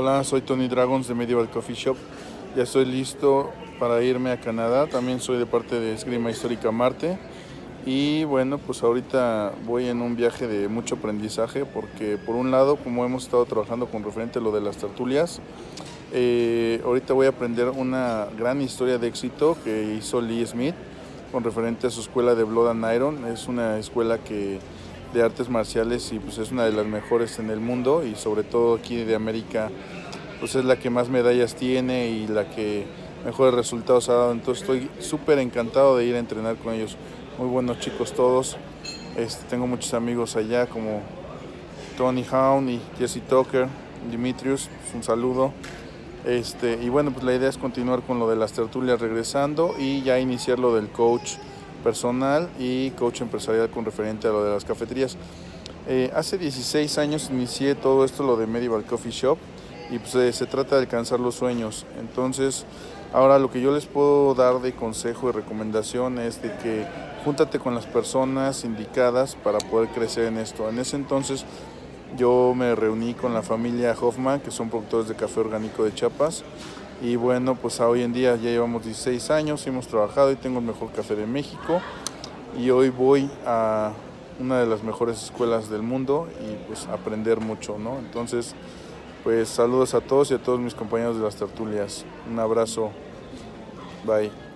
Hola, soy Tony Dragons de Medieval Coffee Shop. Ya estoy listo para irme a Canadá. También soy de parte de Esgrima Histórica Marte. Y bueno, pues ahorita voy en un viaje de mucho aprendizaje porque por un lado, como hemos estado trabajando con referente a lo de las tertulias, eh, ahorita voy a aprender una gran historia de éxito que hizo Lee Smith con referente a su escuela de Blood and Iron. Es una escuela que de artes marciales y pues es una de las mejores en el mundo y sobre todo aquí de América pues es la que más medallas tiene y la que mejores resultados ha dado. Entonces estoy súper encantado de ir a entrenar con ellos. Muy buenos chicos todos. Este, tengo muchos amigos allá como Tony Hound y Jesse Tucker, Dimitrius, pues, un saludo. Este, y bueno, pues la idea es continuar con lo de las tertulias regresando y ya iniciar lo del coach personal y coach empresarial con referente a lo de las cafeterías. Eh, hace 16 años inicié todo esto, lo de Medieval Coffee Shop, y pues eh, se trata de alcanzar los sueños. Entonces, ahora lo que yo les puedo dar de consejo y recomendación es de que júntate con las personas indicadas para poder crecer en esto. En ese entonces yo me reuní con la familia Hoffman, que son productores de café orgánico de Chiapas, y bueno, pues hoy en día ya llevamos 16 años, hemos trabajado y tengo el mejor café de México. Y hoy voy a una de las mejores escuelas del mundo y pues aprender mucho, ¿no? Entonces, pues saludos a todos y a todos mis compañeros de las tertulias. Un abrazo. Bye.